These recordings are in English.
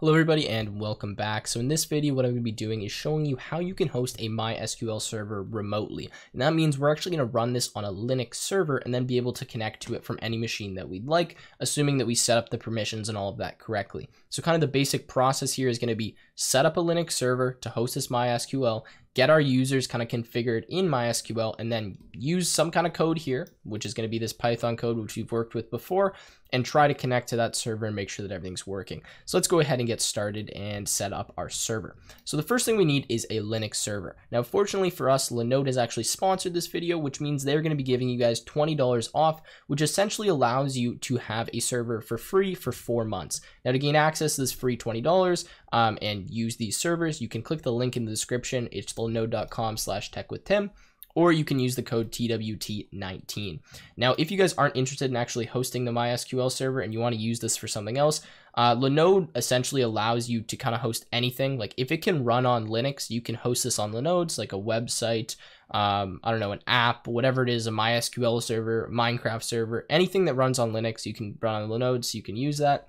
Hello everybody and welcome back. So in this video what I'm going to be doing is showing you how you can host a MySQL server remotely. And that means we're actually going to run this on a Linux server and then be able to connect to it from any machine that we'd like, assuming that we set up the permissions and all of that correctly. So kind of the basic process here is going to be set up a Linux server to host this MySQL, get our users kind of configured in MySQL, and then use some kind of code here, which is going to be this Python code, which we've worked with before, and try to connect to that server and make sure that everything's working. So let's go ahead and get started and set up our server. So the first thing we need is a Linux server. Now, fortunately for us, Linode has actually sponsored this video, which means they're going to be giving you guys $20 off, which essentially allows you to have a server for free for four months. Now, to gain access to this free $20 um, and use these servers, you can click the link in the description. It's linode.com slash techwithtim or you can use the code TWT19. Now, if you guys aren't interested in actually hosting the MySQL server and you want to use this for something else, uh, Linode essentially allows you to kind of host anything. Like if it can run on Linux, you can host this on Linodes, like a website, um, I don't know, an app, whatever it is, a MySQL server, Minecraft server, anything that runs on Linux, you can run on Linode, so you can use that.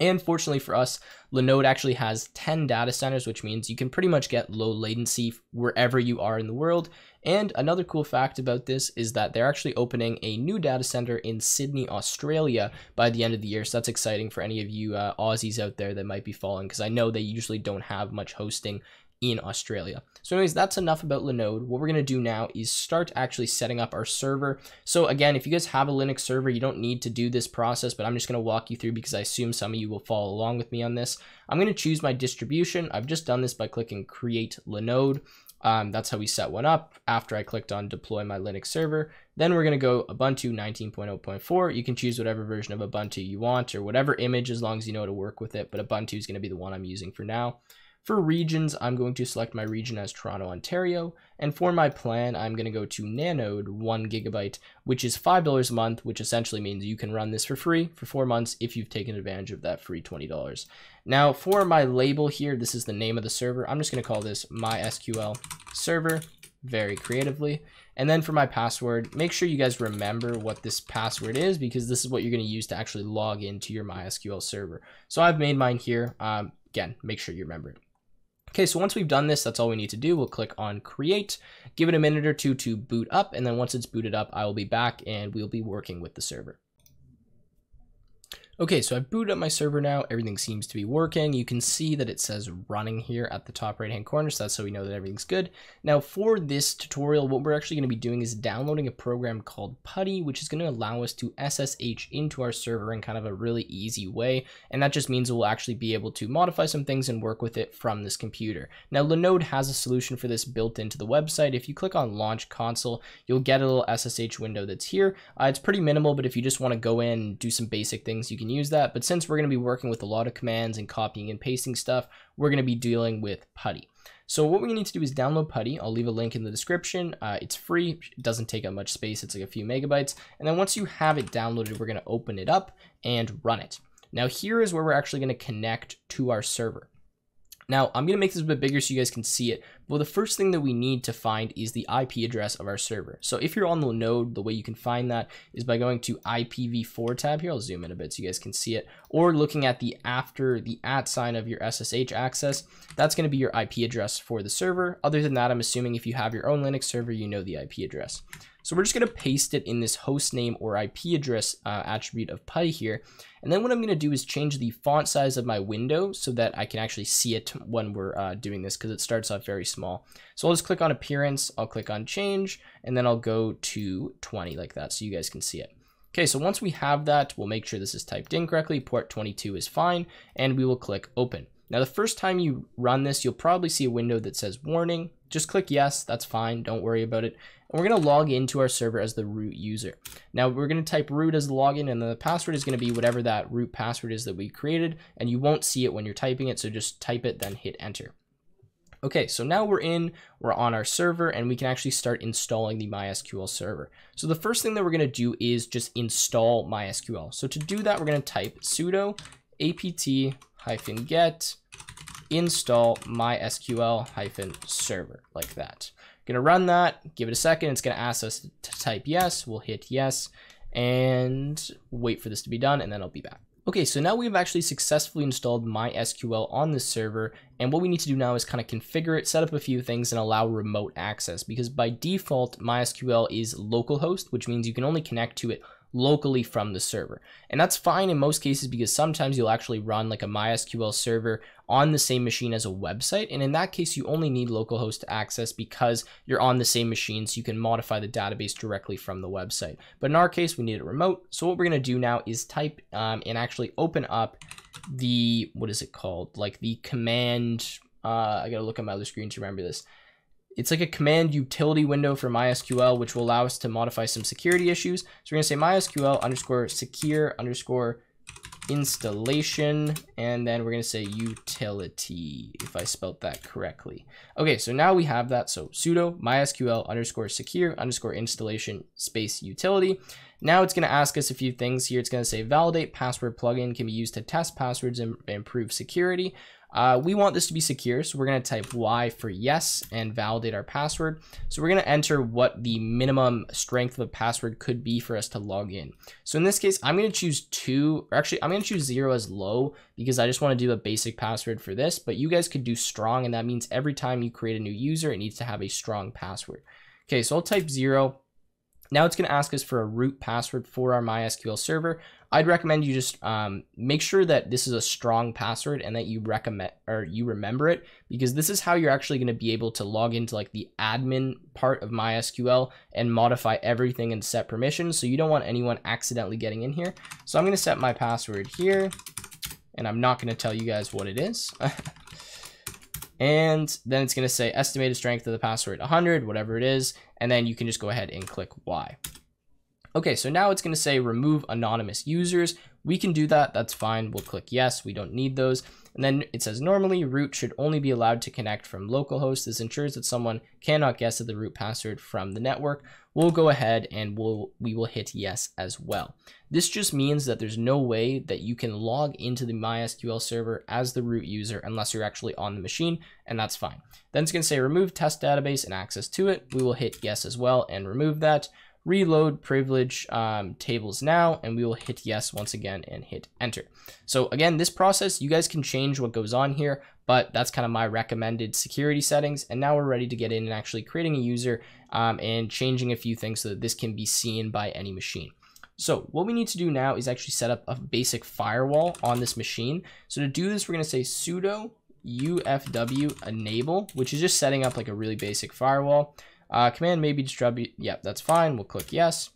And fortunately for us, Linode actually has 10 data centers, which means you can pretty much get low latency wherever you are in the world. And another cool fact about this is that they're actually opening a new data center in Sydney, Australia by the end of the year. So that's exciting for any of you uh, Aussies out there that might be following, because I know they usually don't have much hosting in Australia. So anyways, that's enough about Linode. What we're going to do now is start actually setting up our server. So again, if you guys have a Linux server, you don't need to do this process, but I'm just going to walk you through because I assume some of you will follow along with me on this. I'm going to choose my distribution. I've just done this by clicking create Linode. Um, that's how we set one up after I clicked on deploy my Linux server. Then we're going to go Ubuntu 19.0.4. You can choose whatever version of Ubuntu you want or whatever image as long as you know how to work with it, but Ubuntu is going to be the one I'm using for now. For regions, I'm going to select my region as Toronto, Ontario. And for my plan, I'm going to go to Nanode 1 gigabyte, which is $5 a month, which essentially means you can run this for free for four months if you've taken advantage of that free $20. Now, for my label here, this is the name of the server. I'm just going to call this MySQL server very creatively. And then for my password, make sure you guys remember what this password is because this is what you're going to use to actually log into your MySQL server. So I've made mine here. Um, again, make sure you remember it. Okay, so once we've done this, that's all we need to do. We'll click on create, give it a minute or two to boot up, and then once it's booted up, I will be back and we'll be working with the server. Okay, so I've booted up my server now. Everything seems to be working. You can see that it says running here at the top right hand corner, so that's how we know that everything's good. Now for this tutorial, what we're actually going to be doing is downloading a program called Putty, which is going to allow us to SSH into our server in kind of a really easy way. And that just means we'll actually be able to modify some things and work with it from this computer. Now Linode has a solution for this built into the website. If you click on launch console, you'll get a little SSH window that's here. Uh, it's pretty minimal, but if you just want to go in and do some basic things, you can can use that. But since we're going to be working with a lot of commands and copying and pasting stuff, we're going to be dealing with Putty. So what we need to do is download Putty. I'll leave a link in the description. Uh, it's free. It doesn't take up much space. It's like a few megabytes. And then once you have it downloaded, we're going to open it up and run it. Now here is where we're actually going to connect to our server. Now, I'm to make this a bit bigger so you guys can see it. Well, the first thing that we need to find is the IP address of our server. So if you're on Linode, the way you can find that is by going to IPv4 tab here. I'll zoom in a bit so you guys can see it. Or looking at the after the at sign of your SSH access. That's to be your IP address for the server. Other than that, I'm assuming if you have your own Linux server, you know the IP address. So we're just going to paste it in this host name or IP address uh, attribute of Putty here. And then what I'm going to do is change the font size of my window so that I can actually see it when we're uh, doing this because it starts off very small. So I'll just click on appearance, I'll click on change, and then I'll go to 20 like that so you guys can see it. Okay, so once we have that, we'll make sure this is typed in correctly. Port 22 is fine, and we will click open. Now, the first time you run this, you'll probably see a window that says warning. Just click yes, that's fine, don't worry about it. And we're gonna log into our server as the root user. Now we're gonna type root as the login and the password is gonna be whatever that root password is that we created and you won't see it when you're typing it, so just type it, then hit enter. Okay, so now we're in, we're on our server, and we can actually start installing the MySQL server. So the first thing that we're gonna do is just install MySQL. So to do that, we're gonna type sudo apt-get install mysql-server like that. Gonna run that, give it a second. It's gonna ask us to type yes. We'll hit yes and wait for this to be done and then I'll be back. Okay, so now we've actually successfully installed MySQL on this server, and what we need to do now is kind of configure it, set up a few things, and allow remote access, because by default, MySQL is localhost, which means you can only connect to it locally from the server. And that's fine in most cases because sometimes you'll actually run like a MySQL server on the same machine as a website. And in that case, you only need localhost access because you're on the same machine. So you can modify the database directly from the website. But in our case, we need it remote. So what we're going to do now is type um, and actually open up the, what is it called? Like the command, uh, I got to look at my other screen to remember this it's like a command utility window for MySQL, which will allow us to modify some security issues. So we're gonna say MySQL underscore secure underscore installation, and then we're gonna say utility, if I spelt that correctly. Okay, so now we have that. So sudo MySQL underscore secure underscore installation space utility. Now it's gonna ask us a few things here. It's gonna say validate password plugin can be used to test passwords and improve security. Uh, we want this to be secure, so we're going to type Y for yes and validate our password. So we're going to enter what the minimum strength of a password could be for us to log in. So in this case, I'm going to choose two, or actually I'm going to choose zero as low because I just want to do a basic password for this, but you guys could do strong, and that means every time you create a new user, it needs to have a strong password. Okay, so I'll type zero. Now it's going to ask us for a root password for our MySQL server. I'd recommend you just um, make sure that this is a strong password and that you recommend or you remember it because this is how you're actually going to be able to log into like the admin part of MySQL and modify everything and set permissions. So you don't want anyone accidentally getting in here. So I'm going to set my password here and I'm not going to tell you guys what it is. and then it's going to say estimated strength of the password 100, whatever it is. And then you can just go ahead and click Y. Okay, so now it's going to say remove anonymous users. We can do that. That's fine. We'll click yes. We don't need those. And then it says normally root should only be allowed to connect from localhost. This ensures that someone cannot guess at the root password from the network. We'll go ahead and we'll, we will hit yes as well. This just means that there's no way that you can log into the MySQL server as the root user unless you're actually on the machine, and that's fine. Then it's going to say remove test database and access to it. We will hit yes as well and remove that reload privilege um, tables now, and we will hit yes once again and hit enter. So again, this process, you guys can change what goes on here, but that's kind of my recommended security settings. And now we're ready to get in and actually creating a user um, and changing a few things so that this can be seen by any machine. So what we need to do now is actually set up a basic firewall on this machine. So to do this, we're going to say sudo ufw enable, which is just setting up like a really basic firewall. Uh, command may be distributed. Yep, that's fine. We'll click yes.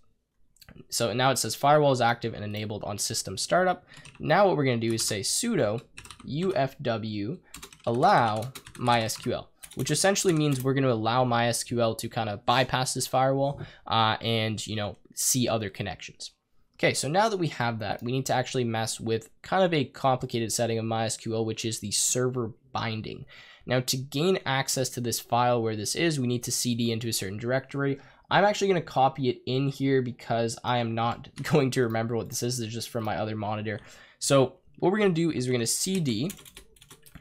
So now it says firewall is active and enabled on system startup. Now what we're going to do is say sudo ufw allow mysql, which essentially means we're going to allow mysql to kind of bypass this firewall uh, and, you know, see other connections. Okay, so now that we have that, we need to actually mess with kind of a complicated setting of MySQL, which is the server binding. Now to gain access to this file where this is, we need to cd into a certain directory. I'm actually going to copy it in here because I am not going to remember what this is. This is just from my other monitor. So what we're going to do is we're going to cd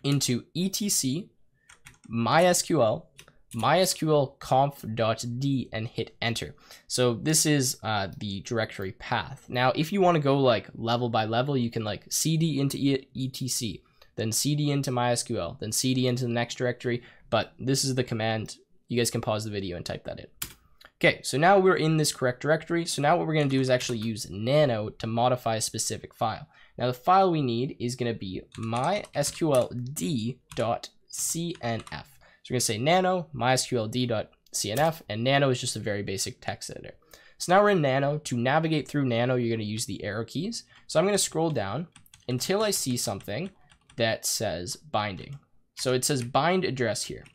into etc mysql mysql conf.d and hit enter. So this is uh, the directory path. Now, if you want to go like level by level, you can like cd into etc then cd into MySQL, then cd into the next directory. But this is the command. You guys can pause the video and type that in. Okay, so now we're in this correct directory. So now what we're going to do is actually use nano to modify a specific file. Now the file we need is going to be mysqld.cnf. So we're to say nano mysqld.cnf, and nano is just a very basic text editor. So now we're in nano. To navigate through nano, you're going to use the arrow keys. So I'm going to scroll down until I see something that says binding. So it says bind address here.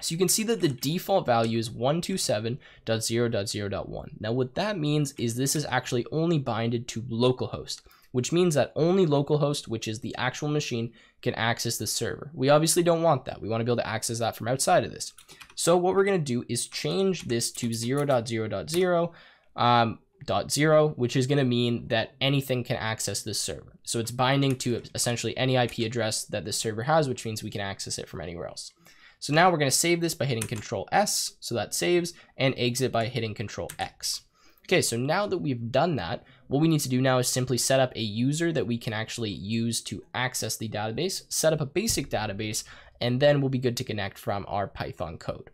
So you can see that the default value is 127.0.0.1. Now what that means is this is actually only binded to localhost, which means that only localhost, which is the actual machine, can access the server. We obviously don't want that. We want to be able to access that from outside of this. So what we're going to do is change this to 0.0.0. Um, dot zero, which is going to mean that anything can access this server. So it's binding to essentially any IP address that this server has, which means we can access it from anywhere else. So now we're going to save this by hitting Control S, so that saves, and exit by hitting Control X. Okay, so now that we've done that, What we need to do now is simply set up a user that we can actually use to access the database, set up a basic database, and then we'll be good to connect from our Python code.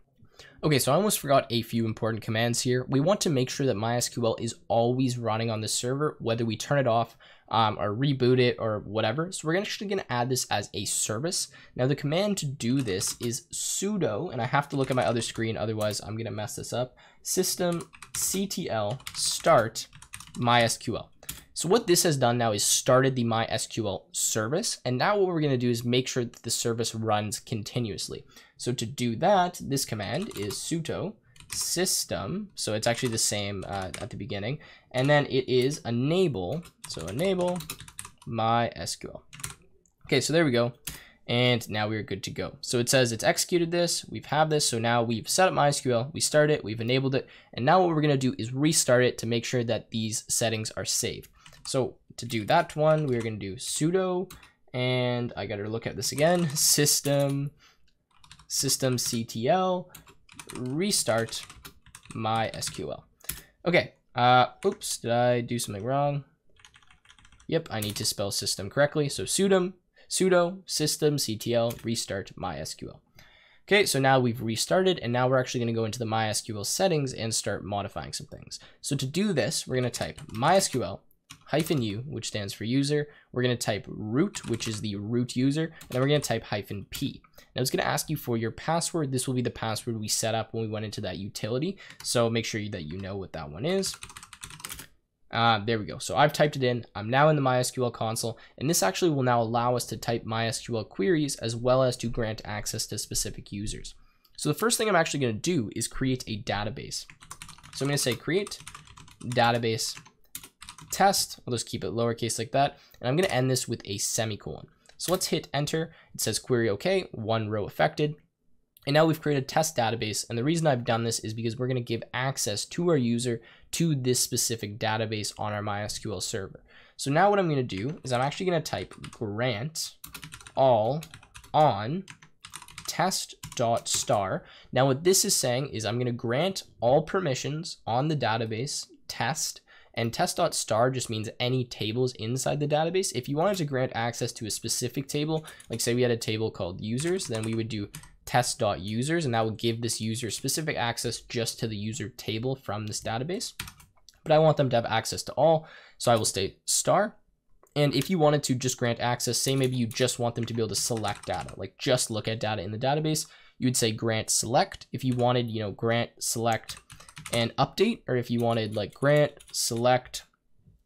Okay, so I almost forgot a few important commands here. We want to make sure that MySQL is always running on the server, whether we turn it off um, or reboot it or whatever. So we're actually going to add this as a service. Now the command to do this is sudo, and I have to look at my other screen, otherwise I'm going to mess this up, system ctl start MySQL. So what this has done now is started the MySQL service. And now what we're going to do is make sure that the service runs continuously. So to do that, this command is sudo system. So it's actually the same uh, at the beginning. And then it is enable. So enable MySQL. Okay, so there we go. And now we're good to go. So it says it's executed this, we've had this. So now we've set up MySQL, we start it, we've enabled it. And now what we're gonna do is restart it to make sure that these settings are saved. So to do that one, we're going to do sudo, and I got to look at this again, system, system ctl, restart MySQL. Okay, uh, oops, did I do something wrong? Yep, I need to spell system correctly. So sudo, sudo system ctl restart MySQL. Okay, so now we've restarted and now we're actually gonna go into the MySQL settings and start modifying some things. So to do this, we're gonna type MySQL hyphen u, which stands for user. We're going to type root, which is the root user, and then we're going to type hyphen p. Now it's going to ask you for your password. This will be the password we set up when we went into that utility. So make sure that you know what that one is. Uh, there we go. So I've typed it in. I'm now in the MySQL console, and this actually will now allow us to type MySQL queries as well as to grant access to specific users. So the first thing I'm actually going to do is create a database. So I'm going to say create database test. I'll just keep it lowercase like that. And I'm going to end this with a semicolon. So let's hit enter. It says query OK, one row affected. And now we've created a test database. And the reason I've done this is because we're going to give access to our user to this specific database on our MySQL server. So now what I'm going to do is I'm actually going to type grant all on test dot star. Now what this is saying is I'm going to grant all permissions on the database test and test.star just means any tables inside the database. If you wanted to grant access to a specific table, like say we had a table called users, then we would do test.users and that would give this user specific access just to the user table from this database. But I want them to have access to all, so I will state star. And if you wanted to just grant access, say maybe you just want them to be able to select data, like just look at data in the database, you would say grant select. If you wanted, you know, grant select and update, or if you wanted like grant, select,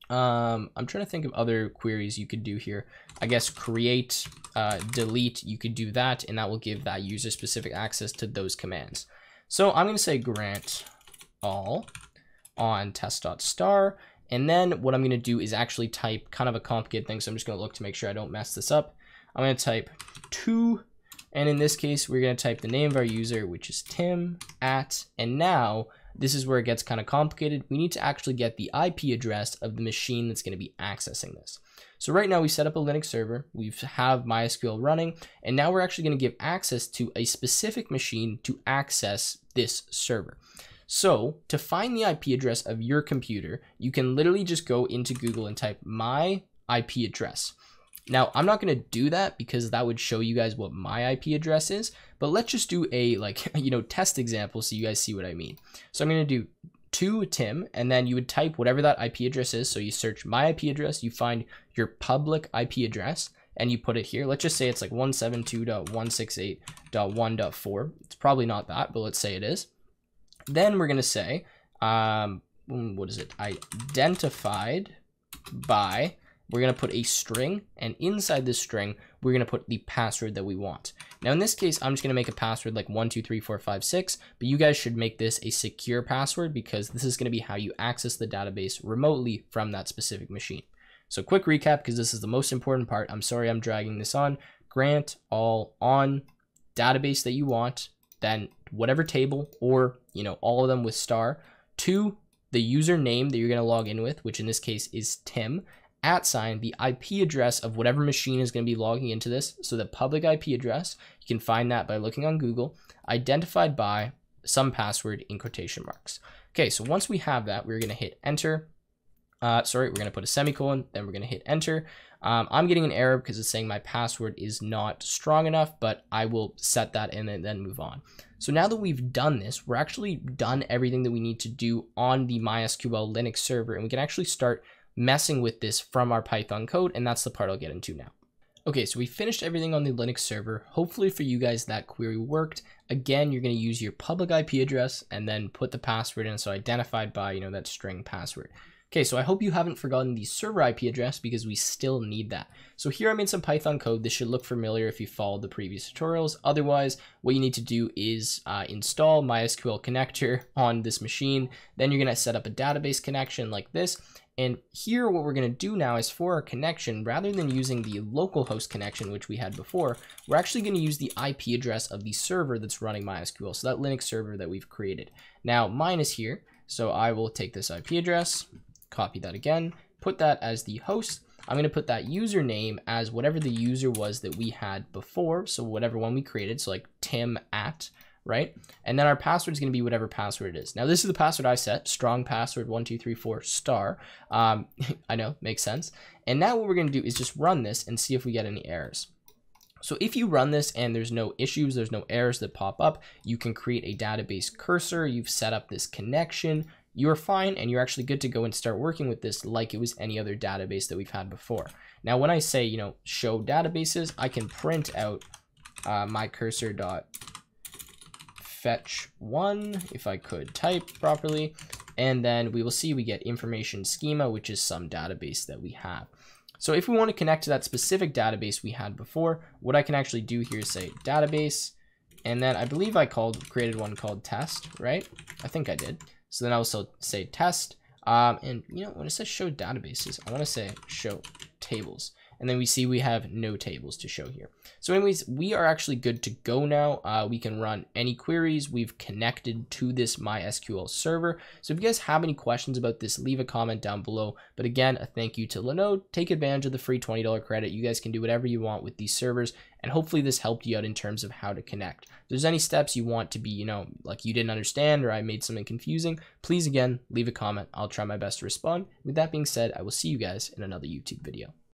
um, I'm trying to think of other queries you could do here. I guess create, uh, delete, you could do that, and that will give that user specific access to those commands. So I'm going to say grant all on test.star. And then what I'm going to do is actually type kind of a complicated thing. So I'm just going to look to make sure I don't mess this up. I'm going to type two. and in this case, we're going to type the name of our user, which is Tim at, and now this is where it gets kind of complicated. We need to actually get the IP address of the machine that's going to be accessing this. So right now we set up a Linux server, we have MySQL running, and now we're actually going to give access to a specific machine to access this server. So to find the IP address of your computer, you can literally just go into Google and type my IP address. Now, I'm not going to do that because that would show you guys what my IP address is, but let's just do a like, you know, test example so you guys see what I mean. So I'm going to do to Tim, and then you would type whatever that IP address is. So you search my IP address, you find your public IP address, and you put it here. Let's just say it's like 172.168.1.4. It's probably not that, but let's say it is. Then we're going to say, um, what is it? Identified by we're going to put a string, and inside this string, we're going to put the password that we want. Now, in this case, I'm just going to make a password like 123456, but you guys should make this a secure password because this is going to be how you access the database remotely from that specific machine. So quick recap, because this is the most important part. I'm sorry I'm dragging this on. Grant all on database that you want, then whatever table or, you know, all of them with star, to the username that you're going to log in with, which in this case is Tim, at sign the IP address of whatever machine is going to be logging into this. So the public IP address, you can find that by looking on Google, identified by some password in quotation marks. Okay, so once we have that, we're going to hit enter. uh, sorry, we're going to put a semicolon, then we're going to hit enter. Um, I'm getting an error because it's saying my password is not strong enough, but I will set that in and then move on. So now that we've done this, we're actually done everything that we need to do on the MySQL Linux server, and we can actually start messing with this from our Python code, and that's the part I'll get into now. Okay, so we finished everything on the Linux server. Hopefully for you guys that query worked. Again, you're going to use your public IP address and then put the password in, so identified by, you know, that string password. Okay, so I hope you haven't forgotten the server IP address because we still need that. So here I'm in some Python code. This should look familiar if you followed the previous tutorials. Otherwise, what you need to do is uh, install MySQL connector on this machine. Then you're going to set up a database connection like this. And here what we're going to do now is for our connection, rather than using the localhost connection, which we had before, we're actually going to use the IP address of the server that's running MySQL. So that Linux server that we've created. Now mine is here. So I will take this IP address, copy that again, put that as the host. I'm going to put that username as whatever the user was that we had before. So whatever one we created. So like tim at, right? And then our password is going to be whatever password it is. Now this is the password I set, strong password 1234 star. Um, I know, makes sense. And now what we're going to do is just run this and see if we get any errors. So if you run this and there's no issues, there's no errors that pop up, you can create a database cursor, you've set up this connection, you're fine and you're actually good to go and start working with this like it was any other database that we've had before. Now, when I say, you know, show databases, I can print out uh, my cursor dot fetch one if I could type properly. And then we will see we get information schema, which is some database that we have. So if we want to connect to that specific database we had before, what I can actually do here is say database, and then I believe I called created one called test, right? I think I did. So then I'll also say test. Um, and you know, when it says show databases, I want to say show tables. And then we see we have no tables to show here. So anyways, we are actually good to go now. Uh, we can run any queries. We've connected to this MySQL server. So if you guys have any questions about this, leave a comment down below. But again, a thank you to Linode. Take advantage of the free $20 credit. You guys can do whatever you want with these servers. And hopefully this helped you out in terms of how to connect. If there's any steps you want to be, you know, like you didn't understand or I made something confusing, please again, leave a comment. I'll try my best to respond. With that being said, I will see you guys in another YouTube video.